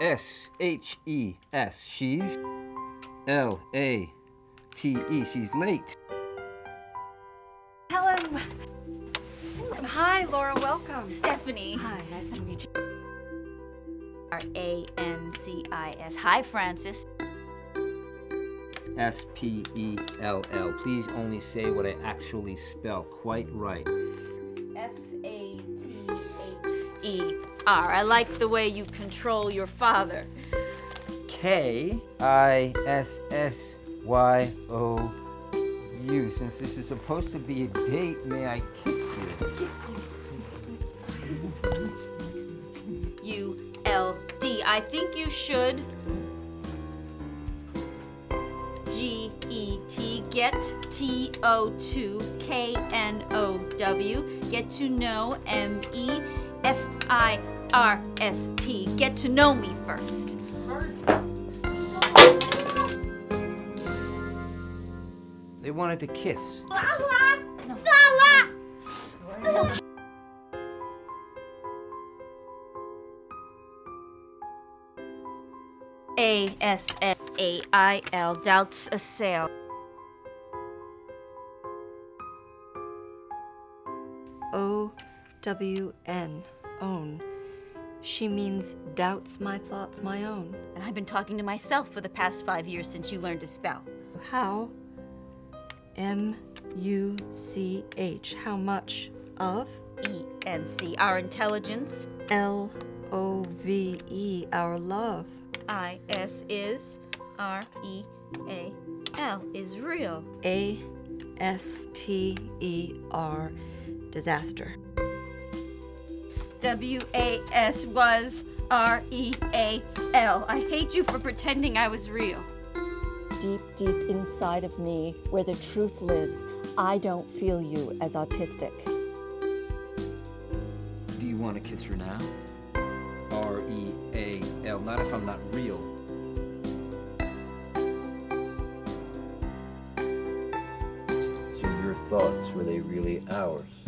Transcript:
S H E S. She's L A T E. She's late. Helen. Hi, Laura. Welcome. Stephanie. Hi, nice to meet you. R A N C I S. Hi, Francis. S P E L L. Please only say what I actually spell quite right. F A T H E R. I like the way you control your father. K I S S Y O U. Since this is supposed to be a date, may I kiss you? U L D. I think you should. G E T. Get T O 2 K N O W. Get to know M E F I R S T. Get to know me first. They wanted to kiss. A S S A I L. Doubts assail. O W N. Own. She means doubts my thoughts my own. And I've been talking to myself for the past five years since you learned to spell. How? M U C H. How much of? E N C. Our intelligence. L O V E. Our love. I S is. R E A L is real. A S T E R. Disaster. W A S was R E A L. I hate you for pretending I was real. Deep, deep inside of me, where the truth lives, I don't feel you as autistic. Do you want to kiss her now? R E A L. Not if I'm not real. So your thoughts, were they really ours?